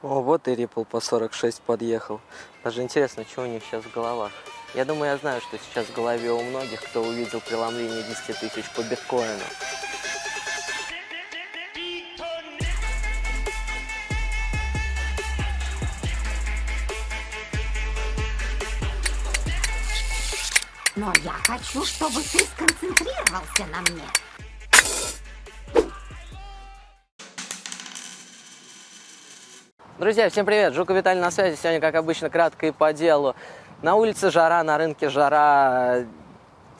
О, вот и Ripple по 46 подъехал. Даже интересно, что у них сейчас в головах. Я думаю, я знаю, что сейчас в голове у многих, кто увидел преломление 10 тысяч по биткоину. Но я хочу, чтобы ты сконцентрировался на мне. Друзья, всем привет! Жука Виталий на связи. Сегодня, как обычно, кратко и по делу. На улице жара, на рынке жара.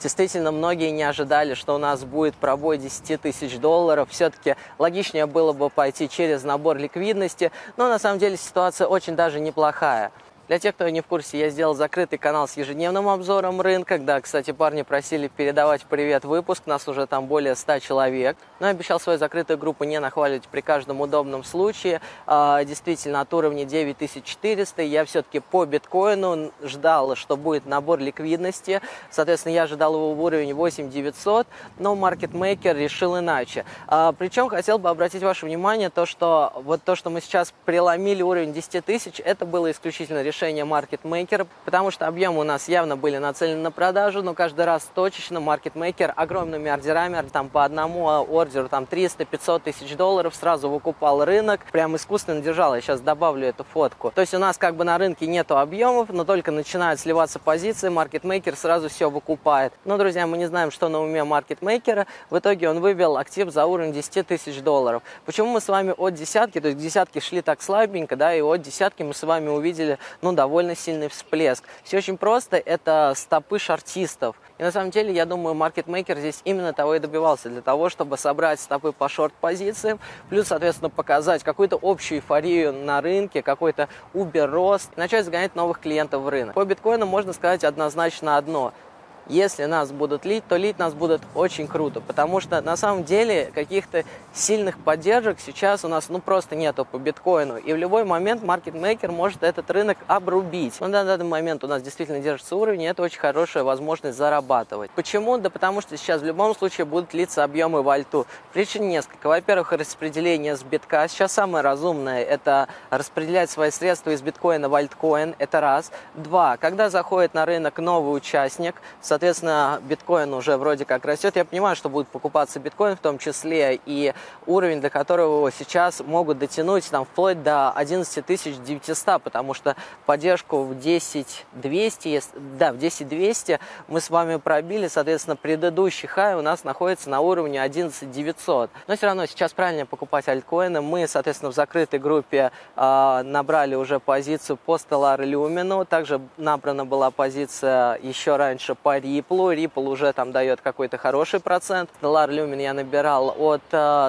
Действительно, многие не ожидали, что у нас будет пробой 10 тысяч долларов. Все-таки логичнее было бы пойти через набор ликвидности, но на самом деле ситуация очень даже неплохая. Для тех, кто не в курсе, я сделал закрытый канал с ежедневным обзором рынка. Да, кстати, парни просили передавать привет выпуск, нас уже там более 100 человек. Но я обещал свою закрытую группу не нахваливать при каждом удобном случае. А, действительно, от уровня 9400 я все-таки по биткоину ждал, что будет набор ликвидности. Соответственно, я ожидал его в уровень 8900, но маркетмейкер решил иначе. А, причем хотел бы обратить ваше внимание, то, что вот то, что мы сейчас преломили уровень 10 тысяч, это было исключительно решение решение маркетмейкера, потому что объемы у нас явно были нацелены на продажу, но каждый раз точечно маркетмейкер огромными ордерами, там по одному ордеру, там 300-500 тысяч долларов сразу выкупал рынок, прям искусственно держал, я сейчас добавлю эту фотку. То есть у нас как бы на рынке нету объемов, но только начинают сливаться позиции, маркетмейкер сразу все выкупает. Но, друзья, мы не знаем, что на уме маркетмейкера, в итоге он вывел актив за уровень 10 тысяч долларов. Почему мы с вами от десятки, то есть десятки шли так слабенько, да, и от десятки мы с вами увидели, ну, ну, довольно сильный всплеск. Все очень просто, это стопы шортистов. И на самом деле, я думаю, маркетмейкер здесь именно того и добивался, для того, чтобы собрать стопы по шорт-позициям, плюс, соответственно, показать какую-то общую эйфорию на рынке, какой-то убер-рост, начать загонять новых клиентов в рынок. По биткоину можно сказать однозначно одно – если нас будут лить, то лить нас будут очень круто, потому что на самом деле каких-то сильных поддержек сейчас у нас ну просто нету по биткоину, и в любой момент маркетмейкер может этот рынок обрубить. Но на данный момент у нас действительно держится уровень, и это очень хорошая возможность зарабатывать. Почему? Да потому что сейчас в любом случае будут литься объемы в альту. Причин несколько. Во-первых, распределение с битка. Сейчас самое разумное – это распределять свои средства из биткоина в альткоин, это раз. Два, когда заходит на рынок новый участник, соответственно, Соответственно, биткоин уже вроде как растет. Я понимаю, что будет покупаться биткоин в том числе, и уровень, до которого сейчас могут дотянуть там, вплоть до 11 900, потому что поддержку в 10 200, да, в 10 200 мы с вами пробили, соответственно, предыдущий хай у нас находится на уровне 11 900. Но все равно сейчас правильно покупать альткоины. Мы, соответственно, в закрытой группе э, набрали уже позицию по Stellar Lumino, также набрана была позиция еще раньше по Ripple. Ripple уже там дает какой-то хороший процент. Dollar Lumen я набирал от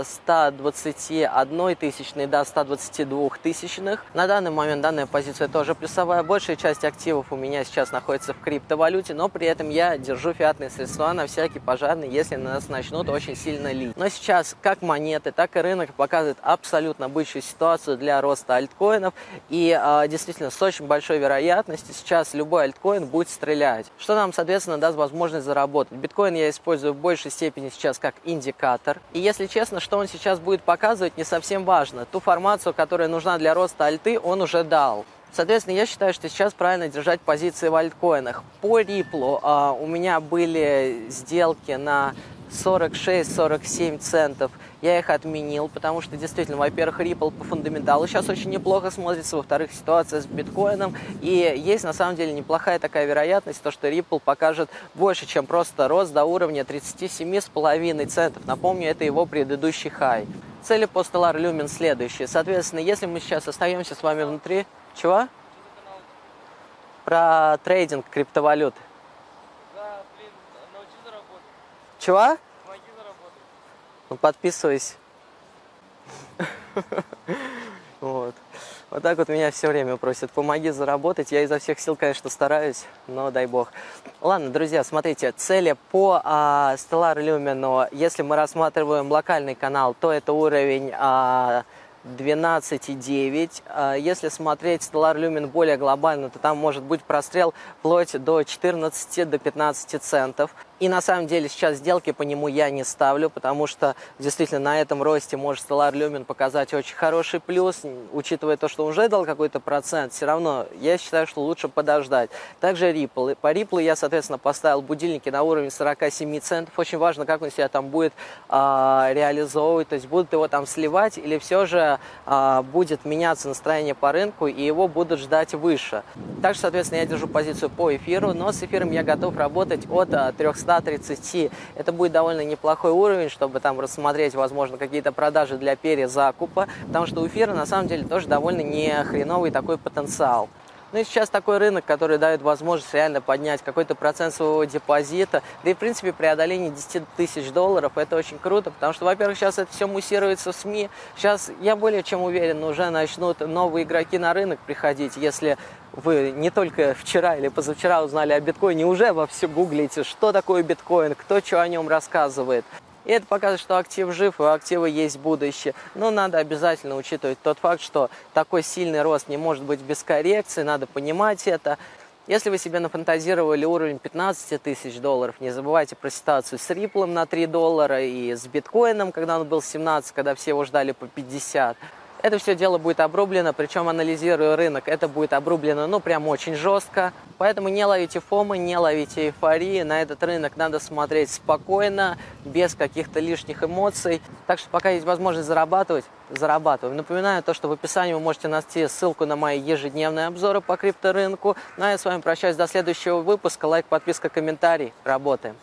121 э, тысячной до 122 тысячных. На данный момент данная позиция тоже плюсовая. Большая часть активов у меня сейчас находится в криптовалюте, но при этом я держу фиатные средства на всякий пожарный, если нас начнут очень сильно лить. Но сейчас как монеты, так и рынок показывает абсолютно бычью ситуацию для роста альткоинов. И э, действительно с очень большой вероятностью сейчас любой альткоин будет стрелять. Что нам, соответственно, даст возможность заработать. Биткоин я использую в большей степени сейчас как индикатор. И если честно, что он сейчас будет показывать, не совсем важно. Ту формацию, которая нужна для роста альты, он уже дал. Соответственно, я считаю, что сейчас правильно держать позиции в альткоинах. По Ripple а, у меня были сделки на 46-47 центов я их отменил, потому что действительно, во-первых, Ripple по фундаменталу сейчас очень неплохо смотрится, во-вторых, ситуация с биткоином, и есть на самом деле неплохая такая вероятность, то, что Ripple покажет больше, чем просто рост до уровня 37,5 центов. Напомню, это его предыдущий хай. Цели по Stellar Lumen следующие. Соответственно, если мы сейчас остаемся с вами внутри... Чего? Про трейдинг криптовалют. Да, блин, научи заработать. Чего? Ну, подписывайся. Вот. Вот так вот меня все время просят, помоги заработать. Я изо всех сил, конечно, стараюсь, но дай бог. Ладно, друзья, смотрите, цели по а, Stellar Lumen, если мы рассматриваем локальный канал, то это уровень а, 12,9. А, если смотреть Stellar Lumen более глобально, то там может быть прострел вплоть до 14 до 15 центов. И на самом деле сейчас сделки по нему я не ставлю, потому что действительно на этом росте может Stellar Lumen показать очень хороший плюс, учитывая то, что уже дал какой-то процент, все равно я считаю, что лучше подождать. Также Ripple. По Ripple я, соответственно, поставил будильники на уровень 47 центов. Очень важно, как он себя там будет а, реализовывать, то есть будут его там сливать или все же а, будет меняться настроение по рынку и его будут ждать выше. Также, соответственно, я держу позицию по эфиру, но с эфиром я готов работать от 300 130. Это будет довольно неплохой уровень, чтобы там рассмотреть, возможно, какие-то продажи для перезакупа, потому что у эфира на самом деле тоже довольно не хреновый такой потенциал. Ну и сейчас такой рынок, который дает возможность реально поднять какой-то процент своего депозита, да и в принципе преодоление 10 тысяч долларов, это очень круто, потому что, во-первых, сейчас это все муссируется в СМИ, сейчас я более чем уверен, уже начнут новые игроки на рынок приходить, если вы не только вчера или позавчера узнали о биткоине, уже во все гуглите, что такое биткоин, кто что о нем рассказывает. И это показывает, что актив жив, и у актива есть будущее. Но надо обязательно учитывать тот факт, что такой сильный рост не может быть без коррекции, надо понимать это. Если вы себе нафантазировали уровень 15 тысяч долларов, не забывайте про ситуацию с Ripple на 3 доллара и с биткоином, когда он был 17, когда все его ждали по 50. Это все дело будет обрублено, причем анализируя рынок, это будет обрублено, ну, прям очень жестко. Поэтому не ловите фомы, не ловите эйфории. На этот рынок надо смотреть спокойно, без каких-то лишних эмоций. Так что пока есть возможность зарабатывать, зарабатываем. Напоминаю то, что в описании вы можете найти ссылку на мои ежедневные обзоры по крипторынку. Ну а я с вами прощаюсь до следующего выпуска. Лайк, подписка, комментарий. Работаем.